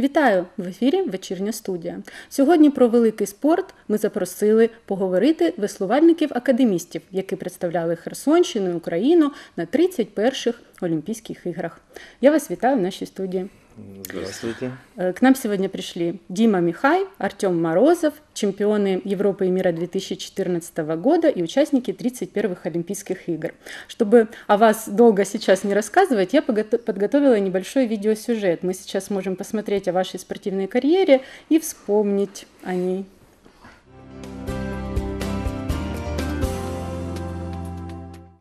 Вітаю в ефірі Вечірня студія. Сьогодні про великий спорт ми запросили поговорити веслувальників академістів, які представляли Херсонщину і Україну на 31-х Олімпійських іграх. Я вас вітаю в нашій студії. Здравствуйте. К нам сегодня пришли Дима Михай, Артем Морозов, чемпионы Европы и мира 2014 года и участники 31-х Олимпийских игр. Чтобы о вас долго сейчас не рассказывать, я подготовила небольшой видеосюжет. Мы сейчас можем посмотреть о вашей спортивной карьере и вспомнить о ней.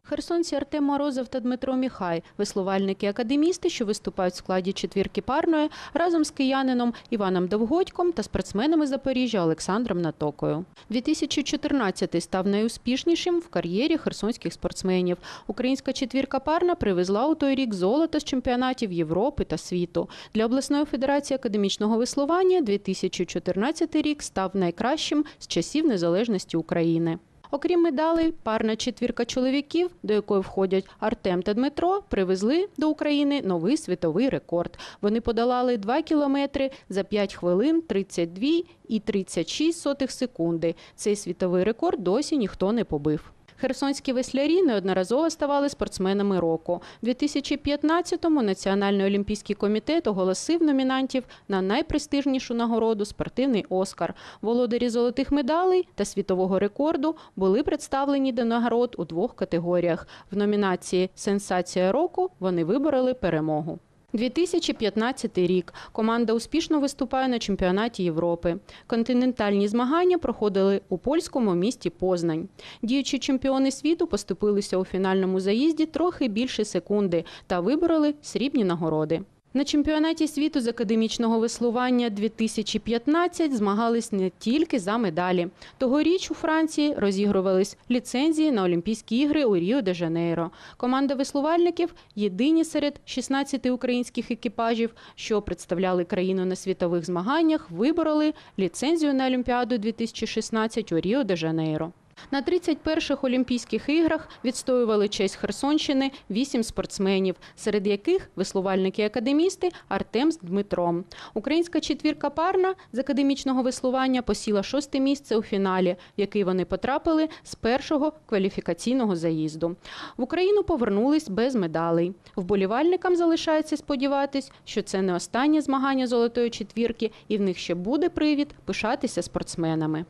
Херсонці Артем Морозов та Дмитро Міхай, веслувальники-академісти, що виступають в складі четвірки парної, разом з киянином Іваном Довгодьком та спортсменами Запоріжжя Олександром Натокою. 2014 став найуспішнішим в кар'єрі херсонських спортсменів. Українська четвірка парна привезла у той рік золото з чемпіонатів Європи та світу. Для обласної федерації академічного веслування 2014 рік став найкращим з часів незалежності України. Окрім медалей, парна четвірка чоловіків, до якої входять Артем та Дмитро, привезли до України новий світовий рекорд. Вони подолали 2 кілометри за 5 хвилин 32 і 36 секунди. Цей світовий рекорд досі ніхто не побив. Херсонські веслярі неодноразово ставали спортсменами року. У 2015-му Національний олімпійський комітет оголосив номінантів на найпрестижнішу нагороду спортивний Оскар. Володарі золотих медалей та світового рекорду були представлені до нагород у двох категоріях. В номінації Сенсація року вони вибороли перемогу. 2015 рік команда успішно виступає на чемпіонаті Європи. Континентальні змагання проходили у польському місті Познань. Діючі чемпіони світу поступилися у фінальному заїзді трохи більше секунди та вибороли срібні нагороди. На чемпіонаті світу з академічного веслування 2015 змагались не тільки за медалі. Тогоріч у Франції розігрувались ліцензії на Олімпійські ігри у Ріо де Жанейро. Команда веслувальників єдині серед 16 українських екіпажів, що представляли країну на світових змаганнях, вибороли ліцензію на Олімпіаду 2016 у Ріо де Жанейро. На 31-х Олімпійських іграх відстоювали честь Херсонщини вісім спортсменів, серед яких веслувальники-академісти Артем з Дмитром. Українська четвірка парна з академічного веслування посіла шосте місце у фіналі, в який вони потрапили з першого кваліфікаційного заїзду. В Україну повернулись без медалей. Вболівальникам залишається сподіватись, що це не останнє змагання золотої четвірки, і в них ще буде привід пишатися спортсменами.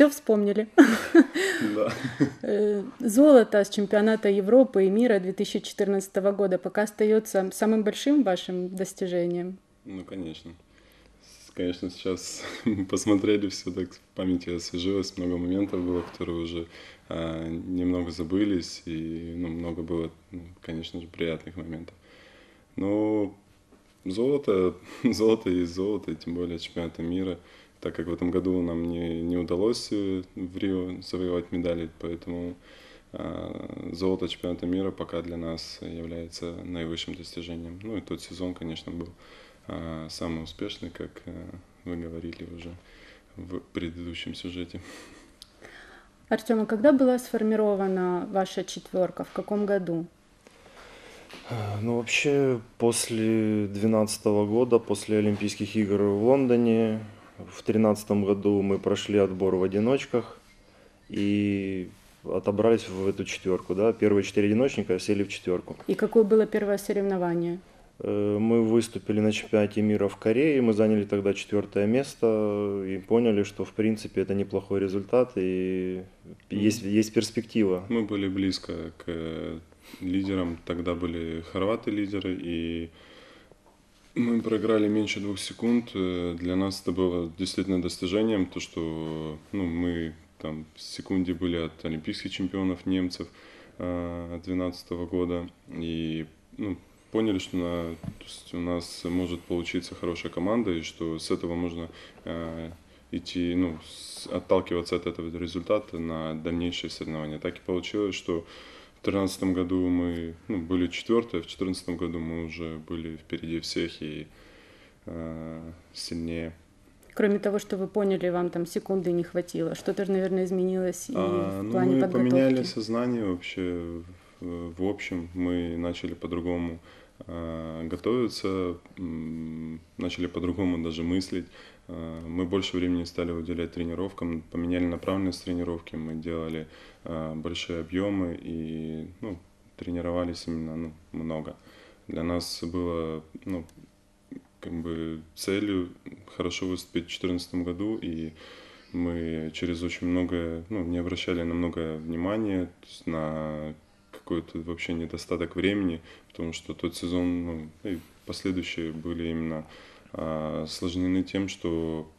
Все вспомнили. Да. Э, золото с чемпионата Европы и мира 2014 года пока остается самым большим вашим достижением. Ну, конечно. Конечно, сейчас посмотрели все так в памяти освежилось, много моментов было, которые уже а, немного забылись, и ну, много было, ну, конечно же, приятных моментов. Но золото, золото золото, и тем более чемпионата мира – так как в этом году нам не, не удалось э, в Рио завоевать медали, поэтому э, золото чемпионата мира пока для нас является наивысшим достижением. Ну и тот сезон, конечно, был э, самый успешный, как э, вы говорили уже в предыдущем сюжете. Артем, а когда была сформирована ваша четверка? В каком году? Ну, вообще, после 2012 года, после Олимпийских игр в Лондоне, в 2013 году мы прошли отбор в одиночках и отобрались в эту четверку. Да? Первые четыре одиночника сели в четверку. И какое было первое соревнование? Э, мы выступили на чемпионате мира в Корее, мы заняли тогда четвертое место и поняли, что в принципе это неплохой результат и есть, есть перспектива. Мы были близко к лидерам, тогда были хорваты лидеры и мы проиграли меньше двух секунд. Э, для нас это было действительно достижением, то, что ну, мы там в секунде были от олимпийских чемпионов немцев 2012 э, года. И ну, поняли, что на, у нас может получиться хорошая команда, и что с этого можно э, идти, ну, с, отталкиваться от этого результата на дальнейшие соревнования. Так и получилось, что в 2013 году мы ну, были четвертые, в 2014 году мы уже были впереди всех и э, сильнее. Кроме того, что вы поняли, вам там секунды не хватило, что-то же, наверное, изменилось и а, в ну, плане мы подготовки. поменяли сознание вообще в общем, мы начали по-другому э, готовиться, начали по-другому даже мыслить. Э, Мы больше времени стали уделять тренировкам, поменяли направленность тренировки, мы делали э, большие объемы и ну, тренировались именно ну, много. Для нас было ну, как бы целью хорошо выступить в 2014 году, и мы через очень многое, ну, не обращали на многое внимания, на какой-то вообще недостаток времени, потому что тот сезон, ну, и последующие были именно осложнены тем, что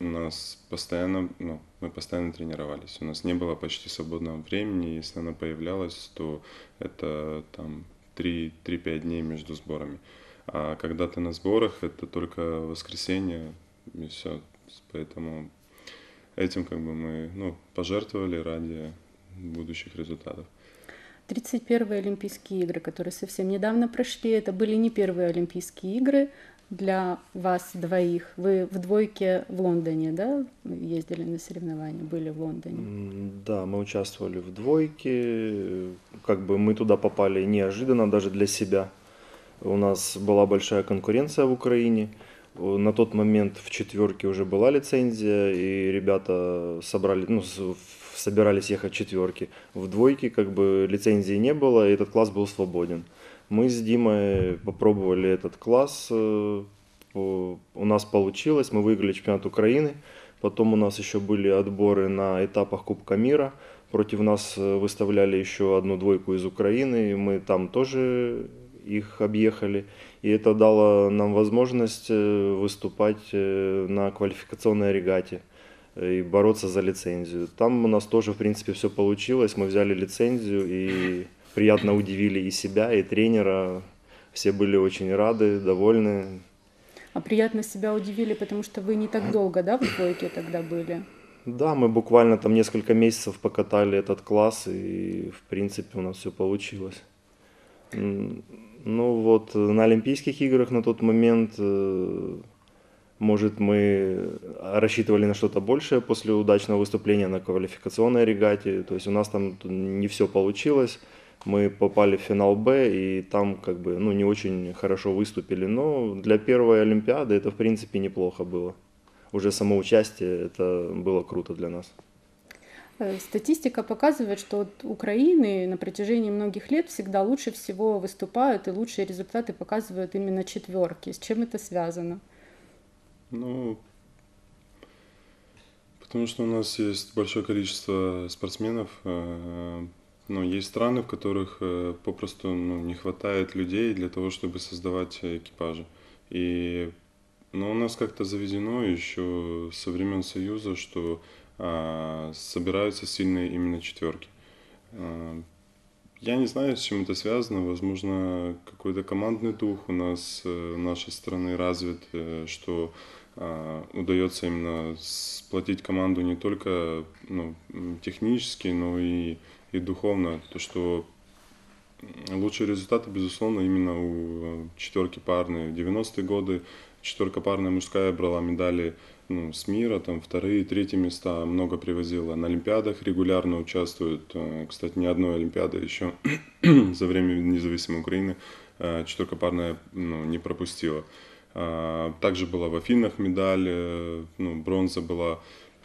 у нас постоянно, ну, мы постоянно тренировались. У нас не было почти свободного времени. Если оно появлялось, то это там 3-5 дней между сборами. А когда ты на сборах, это только воскресенье и все. Поэтому этим как бы мы ну, пожертвовали ради будущих результатов. 31-е Олимпийские игры, которые совсем недавно прошли, это были не первые Олимпийские игры для вас двоих. Вы в двойке в Лондоне, да, ездили на соревнования, были в Лондоне? Да, мы участвовали в двойке. Как бы мы туда попали неожиданно даже для себя. У нас была большая конкуренция в Украине. На тот момент в четверке уже была лицензия, и ребята собрали, ну, собирались ехать в четверки. В двойке как бы лицензии не было, и этот класс был свободен. Мы с Димой попробовали этот класс, э, у нас получилось, мы выиграли чемпионат Украины. Потом у нас еще были отборы на этапах Кубка мира. Против нас э, выставляли еще одну двойку из Украины, и мы там тоже их объехали. И это дало нам возможность э, выступать на квалификационной регате и бороться за лицензию. Там у нас тоже, в принципе, все получилось. Мы взяли лицензию и приятно удивили и себя, и тренера. Все были очень рады, довольны. А приятно себя удивили, потому что вы не так долго, да, в двойке тогда были? Да, мы буквально там несколько месяцев покатали этот класс, и в принципе у нас все получилось. Ну вот э, на Олимпийских играх на тот момент, э, может, мы рассчитывали на что-то большее после удачного выступления на квалификационной регате. То есть у нас там не все получилось. Мы попали в финал Б, и там как бы ну, не очень хорошо выступили. Но для первой Олимпиады это в принципе неплохо было уже само участие, это было круто для нас. Э, Статистика показывает, что от Украины на протяжении многих лет всегда лучше всего выступают и лучшие результаты показывают именно четверки. С чем это связано? Ну, потому что у нас есть большое количество спортсменов, э, но есть страны, в которых э, попросту ну, не хватает людей для того, чтобы создавать экипажи. И но у нас как-то заведено еще со времен Союза, что а, собираются сильные именно четверки. А, я не знаю, с чем это связано. Возможно, какой-то командный дух у нас, э, нашей страны развит, э, что а, удается именно сплотить команду не только ну, технически, но и, и духовно. То, что лучшие результаты, безусловно, именно у четверки парные. В 90-е годы четверка парная мужская брала медали ну, с мира, там вторые, третьи места много привозила. На Олимпиадах регулярно участвуют. Э, Кстати, ни одной Олимпиады еще за время независимой Украины э, четверка парная ну, не пропустила. А, Также была в Афинах медаль, э, ну, бронза была.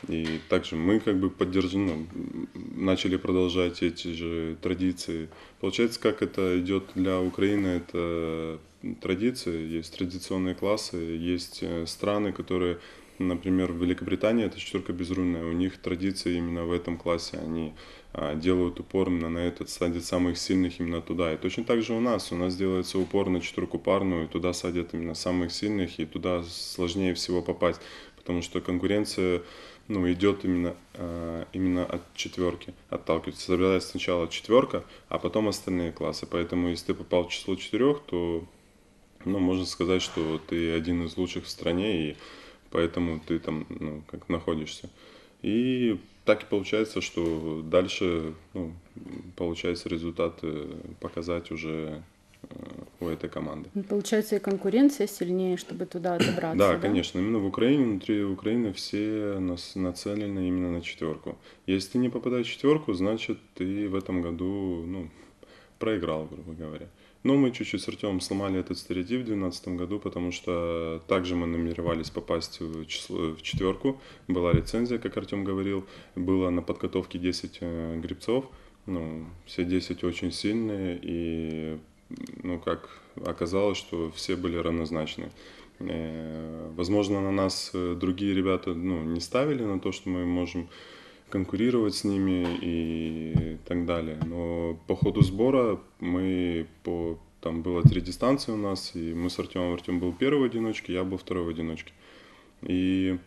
И также мы как бы поддержим, ну, начали продолжать эти же традиции. Получается, как это идет для Украины, это традиции, есть традиционные классы, есть э, страны, которые, например, в Великобритании, это четверка безрульная, у них традиции именно в этом классе, они а, делают упор именно на этот, садят самых сильных именно туда. И точно так же у нас, у нас делается упор на четверку парную, туда садят именно самых сильных, и туда сложнее всего попасть, потому что конкуренция ну, идет именно, э, именно от четверки, отталкивается. Собирается сначала четверка, а потом остальные классы. Поэтому, если ты попал в число четырех, то, ну, можно сказать, что ты один из лучших в стране, и поэтому ты там, ну, как находишься. И так и получается, что дальше, ну, получается результаты показать уже э, у этой команды. Ну, Получается, и конкуренция сильнее, чтобы туда добраться. Да, конечно. Именно в Украине, внутри Украины все нас нацелены именно на четверку. Если ты не попадаешь в четверку, значит ты в этом году ну, проиграл, грубо говоря. Но мы чуть-чуть с Артемом сломали этот стереотип в 2012 году, потому что также мы намеревались попасть в, число, в четверку. Была лицензия, как Артем говорил, было на подготовке 10 э, грибцов. Ну, все 10 очень сильные, и ну, как оказалось, что все были равнозначны. Э, Возможно, на нас э, другие ребята ну, не ставили на то, что мы можем конкурировать с ними и так далее. Но по ходу сбора мы по там было три дистанции у нас, и мы с Артемом, Артем был первый в одиночке, я был второй в одиночке. И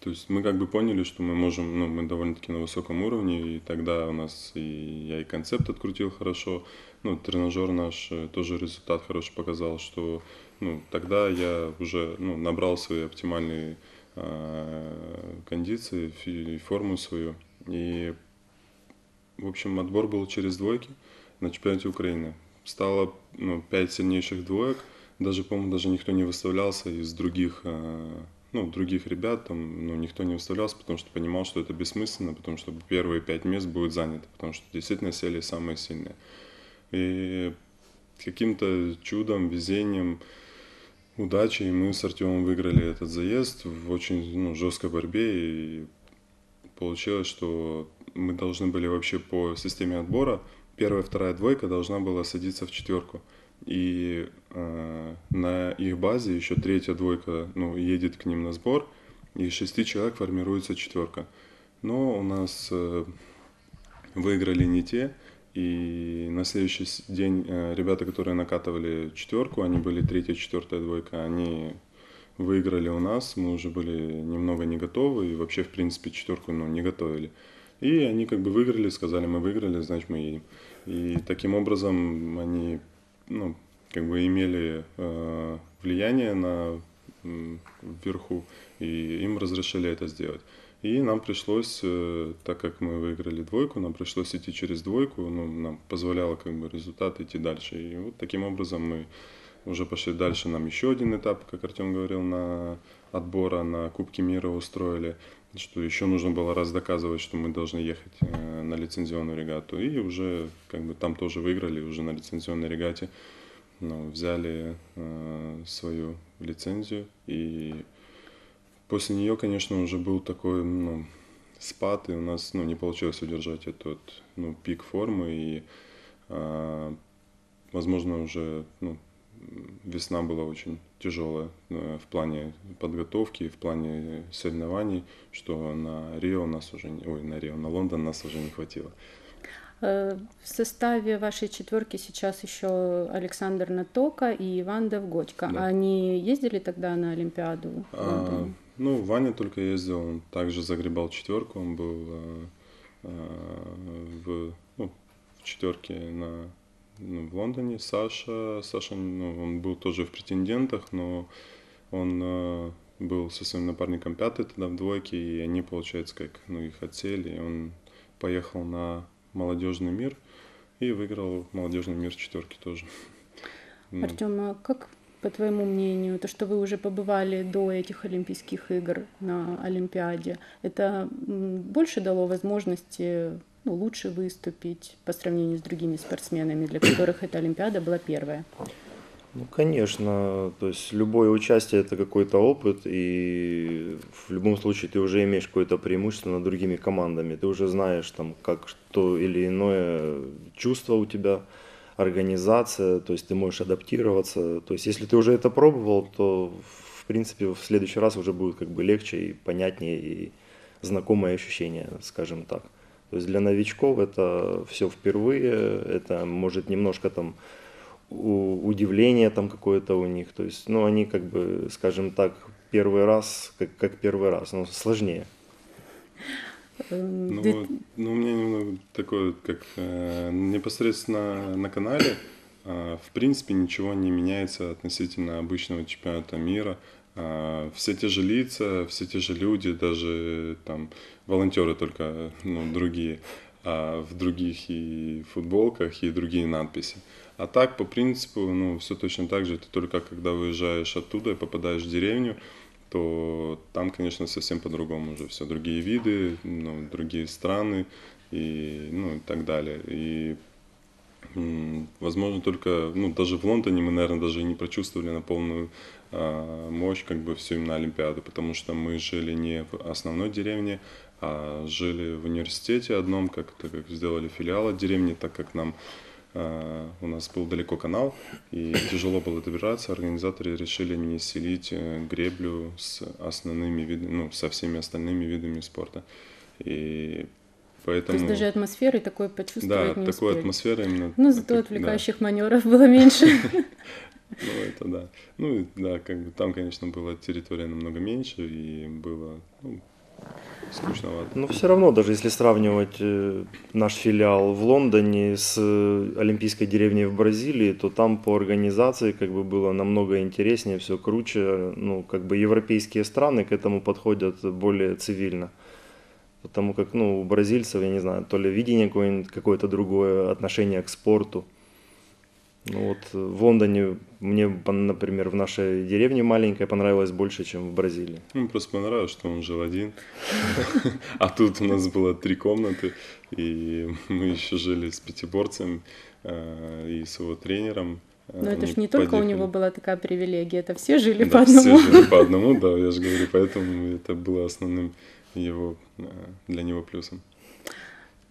то есть мы как бы поняли, что мы можем, ну, мы довольно-таки на высоком уровне, и тогда у нас и я и концепт открутил хорошо, ну, тренажер наш э, тоже результат хороший показал, что, ну, тогда я уже, ну, набрал свои оптимальные э, кондиции, фи- форму свою, и, в общем, отбор был через двойки на чемпионате Украины. Стало, ну, пять сильнейших двоек, даже, по-моему, даже никто не выставлялся из других э, ну, других ребят там, ну, никто не выставлялся, потому что понимал, что это бессмысленно, потому что первые пять мест будут заняты, потому что действительно сели самые сильные. И каким-то чудом, везением, удачей мы с Артемом выиграли этот заезд в очень ну, жесткой борьбе, и получилось, что мы должны были вообще по системе отбора, первая, вторая двойка должна была садиться в четверку. И э, на их базе еще третья двойка ну, едет к ним на сбор, и из шести человек формируется четверка. Но у нас э, выиграли не те, и на следующий день э, ребята, которые накатывали четверку, они были третья, четвертая двойка, они выиграли у нас, мы уже были немного не готовы, и вообще, в принципе, четверку ну, не готовили. И они как бы выиграли, сказали, мы выиграли, значит, мы едем. И таким образом они ну, как бы имели э, влияние на м, вверху, и им разрешили это сделать. И нам пришлось, э, так как мы выиграли двойку, нам пришлось идти через двойку, ну, нам позволяло как бы результат идти дальше. И вот таким образом мы уже пошли дальше. Нам еще один этап, как Артем говорил, на отбора на Кубке мира устроили, что еще нужно было раз доказывать, что мы должны ехать э, на лицензионную регату. И уже как бы там тоже выиграли, уже на лицензионной регате ну, взяли э, свою лицензию. И после нее, конечно, уже был такой ну, спад, и у нас ну, не получилось удержать этот ну, пик формы. И, э, возможно, уже ну, весна была очень тяжелая э, в плане подготовки, в плане соревнований, что на Рио нас уже, не- ой, на Рио, на Лондон нас уже не хватило. Э, В составе вашей четверки сейчас еще Александр Натока и Иван Довгодько. Да. Они ездили тогда на Олимпиаду? А? Ну, Ваня только ездил, он также загребал четверку, он был э, э, в, ну, в четверке на, ну, в Лондоне. Саша, Саша, ну, он был тоже в претендентах, но он э, был со своим напарником пятый тогда в двойке, и они, получается, как ну, их отсели, и он поехал на молодежный мир и выиграл молодежный мир четверки тоже. Артем, а как, по твоему мнению, то, что вы уже побывали до этих Олимпийских игр на Олимпиаде, это больше дало возможности ну, лучше выступить по сравнению с другими спортсменами, для которых эта Олимпиада была первая? Ну, конечно, то есть любое участие это какой-то опыт, и в любом случае ты уже имеешь какое-то преимущество над другими командами. Ты уже знаешь там, как то или иное чувство у тебя, организация, то есть ты можешь адаптироваться. То есть если ты уже это пробовал, то в принципе в следующий раз уже будет как бы легче и понятнее и знакомое ощущение, скажем так. То есть для новичков это все впервые, это может немножко там удивление там какое-то у них. То есть, ну, они как бы, скажем так, первый раз, как, как первый раз, но сложнее. Ну, вот, ну, у меня немного такое, как э, непосредственно на канале, э, в принципе, ничего не меняется относительно обычного чемпионата мира. Э, все те же лица, все те же люди, даже там волонтеры только ну, другие, а в других и футболках, и другие надписи. А так, по принципу, ну, все точно так же. Ты только когда выезжаешь оттуда и попадаешь в деревню, то там, конечно, совсем по-другому уже все. Другие виды, ну, другие страны и, ну, и так далее. И Возможно, только, ну, даже в Лондоне мы, наверное, даже не прочувствовали на полную а, мощь, как бы, всю именно Олимпиаду, потому что мы жили не в основной деревне, а жили в университете одном, как, так как сделали филиал от деревни, так как нам у нас был далеко канал, и тяжело было добираться. Организаторы решили не селить э, греблю с основными видами, ну, со всеми остальными видами спорта. И То поэтому... есть даже атмосферы такой почувствовать Да, не такой успели. атмосферы именно. Ну, зато отвлекающих маневров было меньше. Да, ну, это да. Ну, да, как бы там, конечно, была территория намного меньше, и было ну, скучновато. Но все равно, даже если сравнивать э, наш филиал в Лондоне с э, Олимпийской деревней в Бразилии, то там по организации как бы было намного интереснее, все круче. Ну, как бы европейские страны к этому подходят более цивильно. Потому как, ну, у бразильцев, я не знаю, то ли видение какое-то другое отношение к спорту. Ну вот э, в Лондоне мне, например, в нашей деревне маленькой понравилось больше, чем в Бразилии. Ну, просто понравилось, что он жил один. А тут у нас было три комнаты, и мы еще жили с пятиборцем э, и с его тренером. Но это Они ж не только у него была такая привилегия, это все жили Да, по одному. Все жили по одному, да, я же говорю, поэтому это было основным его, э, для него плюсом.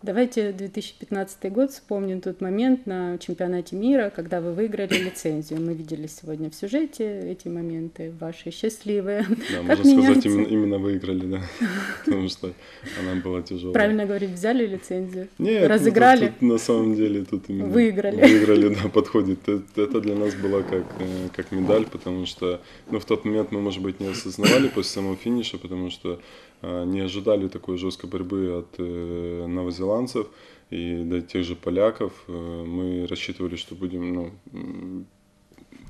Давайте 2015 год вспомним тот момент на чемпионате мира, когда вы выиграли лицензию. Мы видели сегодня в сюжете эти моменты ваши счастливые. Да, Как можно сказать, меняется? именно, именно выиграли, да, потому что она была тяжелая. Правильно говорить, взяли лицензию, Нет, ну, разыграли. тут- тут на самом деле тут именно Выиграли. Выиграли, да, подходит. Это, для нас была как, э, как медаль, потому что, ну, в тот момент мы, может быть, не осознавали после самого финиша, потому что не ожидали такой жесткой борьбы от э, новозеландцев и до тех же поляков. Э, мы рассчитывали, что будем, ну,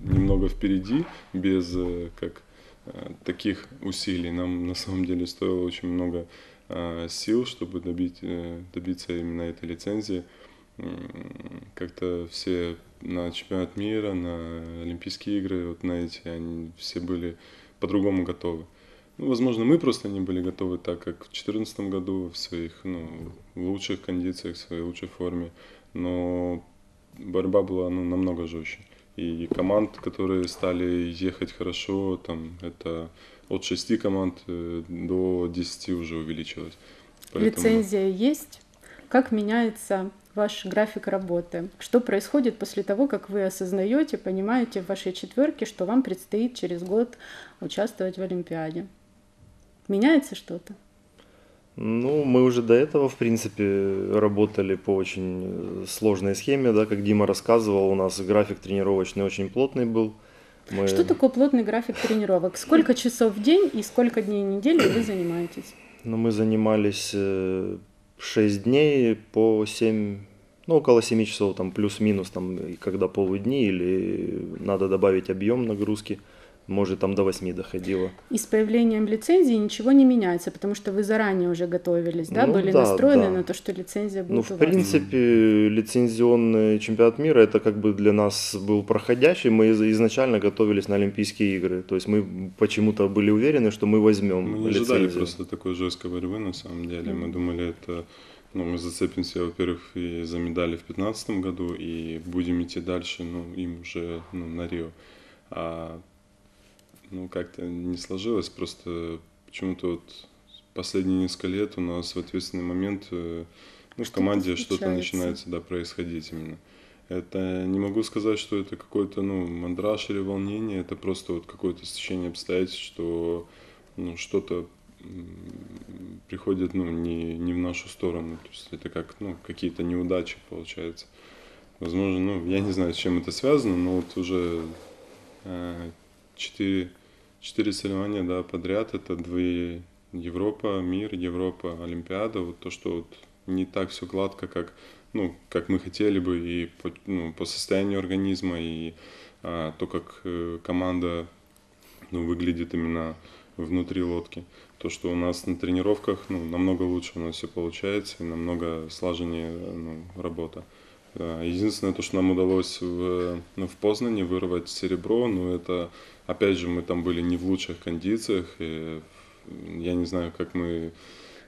немного впереди, без, э, как, э, таких усилий. Нам на самом деле стоило очень много э, сил, чтобы добить, э, добиться именно этой лицензии. Как-то все на чемпионат мира, на Олимпийские игры, вот на эти, они все были по-другому готовы. Ну, возможно, мы просто не были готовы так, как в 2014 году в своих ну, лучших кондициях, в своей лучшей форме. Но борьба была ну, намного жестче. И команд, которые стали ехать хорошо, там это от 6 команд э, до 10 уже увеличилось. Поэтому- Лицензия есть. Как меняется ваш график работы? Что происходит после того, как вы осознаете, понимаете в вашей четверке, что вам предстоит через год участвовать в Олимпиаде? Меняется что-то? Ну, мы уже до этого, в принципе, работали по очень э, сложной схеме, да, как Дима рассказывал, у нас график тренировочный очень плотный был. Мы... Что такое плотный график тренировок? Сколько часов в день и сколько дней в неделю вы занимаетесь? Ну, мы занимались 6 дней по 7, ну, около 7 часов, там, плюс-минус, там, когда полудни или надо добавить объем нагрузки, может, там до 8 доходило. И с появлением лицензии ничего не меняется, потому что вы заранее уже готовились, да, Ну были да, настроены да. на то, что лицензия будет Ну, у в вас. принципе, лицензионный чемпионат мира это как бы для нас был проходящий. Мы из- изначально готовились на Олимпийские игры. То есть мы почему-то были уверены, что мы возьмем Мы не ожидали лицензию. просто такой жесткой борьбы на самом деле. Мы думали, это ну, мы зацепимся, во-первых, и за медали в 2015 году, и будем идти дальше, ну, им уже ну, на Рио. А ну, как-то не сложилось, просто почему-то вот последние несколько лет у нас в ответственный момент э, ну, в команде что-то начинается да, происходить именно. Это не могу сказать, что это какой-то ну, мандраж или волнение, это просто вот какое-то стечение обстоятельств, что ну, что-то приходит ну, не, не в нашу сторону. То есть это как ну, какие-то неудачи получается. Возможно, ну, я не знаю, с чем это связано, но вот уже э, четыре, четыре соревнования да, подряд, это две Европа, мир, Европа, Олимпиада, вот то, что вот не так все гладко, как, ну, как мы хотели бы, и по, ну, по состоянию организма, и а, то, как э, команда ну, выглядит именно внутри лодки. То, что у нас на тренировках ну, намного лучше у нас все получается, и намного слаженнее ну, работа. А, Единственное, то, что нам удалось в, ну, в Познане вырвать серебро, но это, опять же, мы там были не в лучших кондициях. И я не знаю, как мы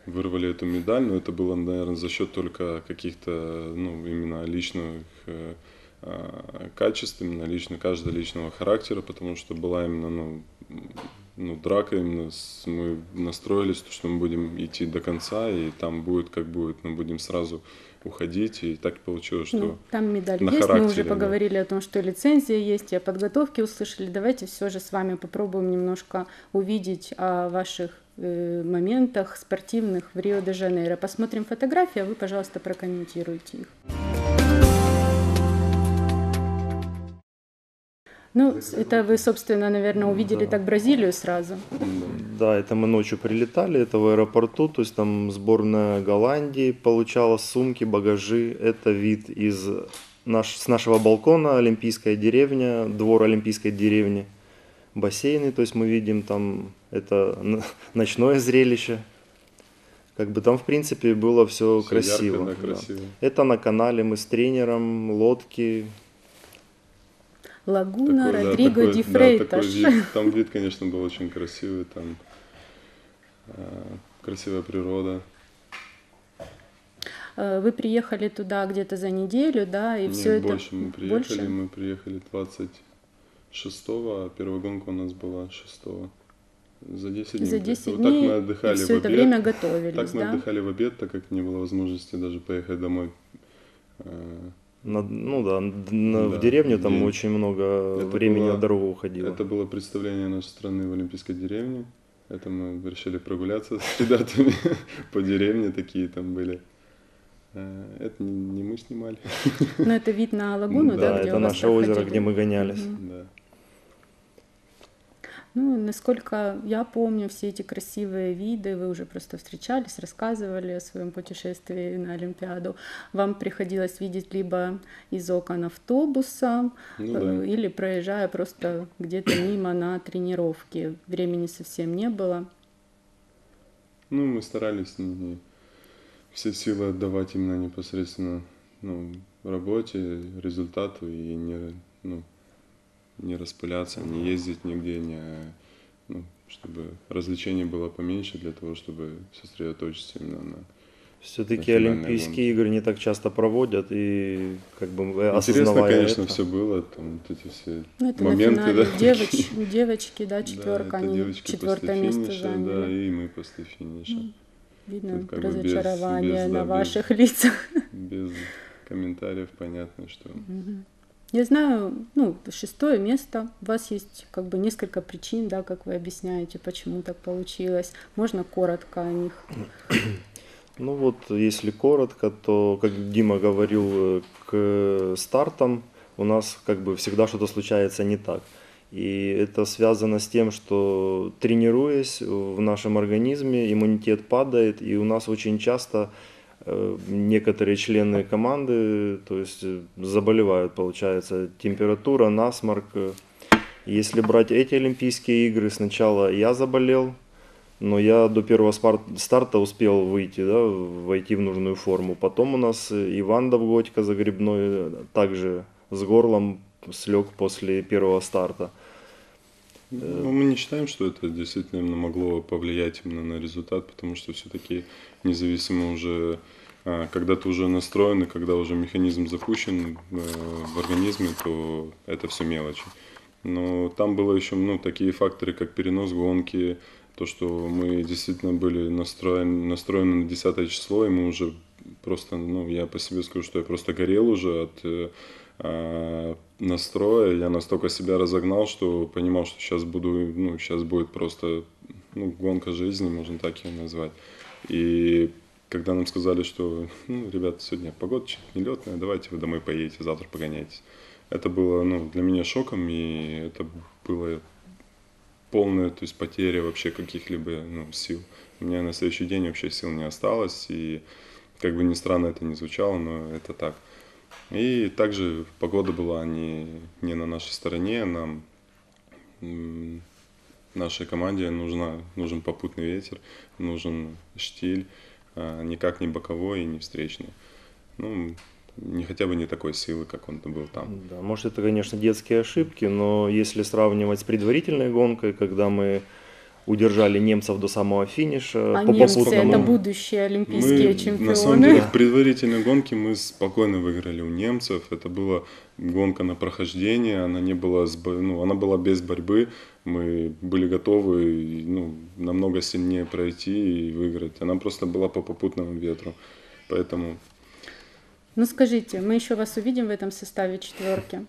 вырвали эту медаль, но это было, наверное, за счет только каких-то, ну, именно личных э, а, качеств, именно лично, каждого личного характера, потому что была именно, ну, ну, драка именно, с- мы настроились, то, что мы будем идти до конца, и там будет как будет, мы будем сразу уходить, и так получилось, что... Ну, там медаль на есть, мы уже да. поговорили о том, что лицензия есть, и о подготовке услышали. Давайте все же с вами попробуем немножко увидеть о ваших э, моментах спортивных в Рио-де-Жанейро. Посмотрим фотографии, а вы, пожалуйста, прокомментируйте их. Ну, это вы, собственно, наверное, увидели Да. так Бразилию сразу. Да, это мы ночью прилетали, это в аэропорту, то есть там сборная Голландии получала сумки, багажи. Это вид из наш, с нашего балкона, Олимпийская деревня, двор Олимпийской деревни, бассейны, то есть мы видим там, это ночное зрелище. Как бы там, в принципе, было все Всё красиво. ярко, да, да. красиво. Это на канале мы с тренером, лодки. Лагуна Такой, да, Родриго такой- Ди да, Фрейташ. такой вид. Там вид, конечно, был очень красивый, там а, красивая природа. Э, Вы приехали туда где-то за неделю, да, и Нет, все это больше мы приехали, больше? мы приехали 26-го, а первая гонка у нас была 6-го. За 10 дней. за приехали. 10 Вот дней так мы отдыхали и в все это обед. время готовились, Так мы да? отдыхали в обед, так как не было возможности даже поехать домой. На- ну да, на- Да, в деревню там день. очень много Это времени было- на дорогу уходило. Это было представление нашей страны в Олимпийской деревне. Это мы решили прогуляться с ребятами по деревне, такие там были. А, Это не мы снимали. Но это вид на лагуну, да, да, где это наше озеро, где мы гонялись. Да. Ну, насколько я помню все эти красивые виды, вы уже просто встречались, рассказывали о своем путешествии на Олимпиаду. Вам приходилось видеть либо из окон автобуса, Ну э, да. или проезжая просто где-то мимо на тренировке. Времени совсем не было. Ну, мы старались не все силы отдавать именно непосредственно ну, работе, результату и не, ну, не распыляться, не ездить нигде, не, ну, чтобы развлечений было поменьше для того, чтобы сосредоточиться именно на... Все-таки Олимпийские игры не так часто проводят, и как бы э, Интересно, осознавая конечно, это, все было, там вот эти все Ну, это моменты, на финале да. девоч, девочки, да, Да, четверка, это они четвертое после место финиша, да, заняли. и мы после финиша. Видно тут как бы без- разочарование без, на да, ваших без- лицах. Без комментариев понятно, что... Я знаю, ну, шестое место. У вас есть как бы несколько причин, да, как вы объясняете, почему так получилось. Можно коротко о них. Ну вот, если коротко, то, как Дима говорил, э, к стартам у нас как бы всегда что-то случается не так. И это связано с тем, что тренируясь в нашем организме, иммунитет падает, и у нас очень часто некоторые члены команды, то есть э, заболевают, получается, температура, насморк. э. Если брать эти Олимпийские игры, сначала я заболел, но я до первого старта успел выйти, да, войти в нужную форму. Потом у нас э, Иван Довгодько загребной э, также с горлом слег после первого старта. Ну, мы не считаем, что это действительно могло повлиять именно на результат, потому что все-таки независимо уже, а, когда ты уже настроен и когда уже механизм запущен э, в организме, то это все мелочи. Но там было еще ну, такие факторы, как перенос гонки, то, что мы действительно были настроены, настроены на 10 число, и мы уже просто, ну, я по себе скажу, что я просто горел уже от э, а, настроя. Я настолько себя разогнал, что понимал, что сейчас буду, ну, сейчас будет просто, ну, гонка жизни, можно так ее назвать. И когда нам сказали, что, ну, ребята, сегодня погода чуть нелетная, давайте вы домой поедете, завтра погоняйтесь. Это было, ну, для меня шоком, и это было полная, то есть потеря вообще каких-либо ну, сил. У меня на следующий день вообще сил не осталось, и как бы ни странно это не звучало, но это так. И также погода была не, не на нашей стороне, нам, нашей команде нужна, нужен попутный ветер, нужен штиль, а, никак не боковой и не встречный. Ну, не хотя бы не такой силы, как он был там. Да, может, это, конечно, детские ошибки, но если сравнивать с предварительной гонкой, когда мы удержали немцев до самого финиша. А по немцы попутному- это будущие олимпийские Мы, чемпионы. на самом деле, в предварительной гонке мы спокойно выиграли у немцев. Это была гонка на прохождение, она не была, ну, она была без борьбы. Мы были готовы ну, намного сильнее пройти и выиграть. Она просто была по попутному ветру. Поэтому Ну скажите, мы еще вас увидим в этом составе четверки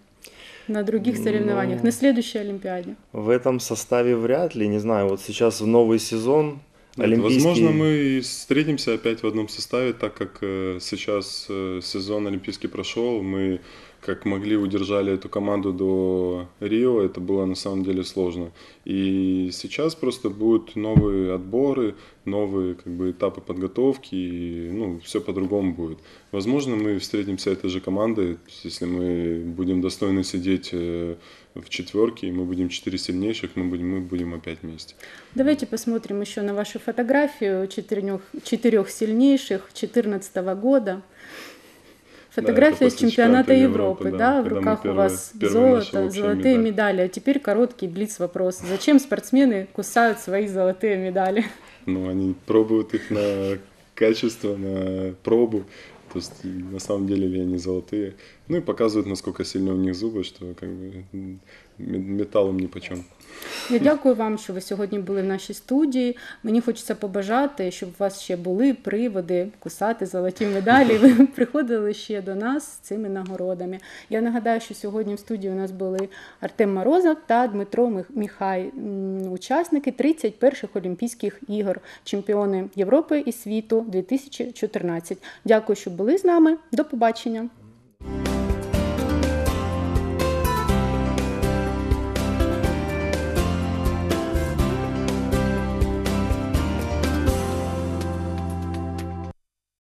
на других Ну, соревнованиях, на следующей Олимпиаде. В этом составе вряд ли, не знаю, вот сейчас в новый сезон олимпийский... Возможно, мы встретимся опять в одном составе, так как э, сейчас э, сезон олимпийский прошел, мы как могли удержали эту команду до Рио, это было на самом деле сложно. И сейчас просто будут новые отборы, новые как бы этапы подготовки, и, ну, все по-другому будет. Возможно, мы встретимся этой же командой, если мы будем достойно сидеть э, в четверке, и мы будем четыре сильнейших, мы будем, мы будем опять вместе. Давайте посмотрим еще на вашу фотографию четырех, четырех сильнейших 2014 года. Фотография это с чемпионата Европы, Европы, да, да, в руках у первые- вас первые наши золото, золотые медали. медали. А теперь короткий блиц вопрос. Зачем спортсмены кусают свои золотые медали? Ну, они пробуют их на качество, на пробу. То есть на самом деле ли они золотые. Ну и показывают, насколько сильны у них зубы, что как бы м, металл им ни почем. Я дякую вам, що ви сьогодні були в нашій студії. Мені хочеться побажати, щоб у вас ще були приводи кусати золоті медалі. Ви приходили ще до нас з цими нагородами. Я нагадаю, що сьогодні в студії у нас були Артем Морозов та Дмитро Міхай, учасники 31-х Олімпійських ігор, чемпіони Європи і світу 2014. Дякую, що були з нами. До побачення.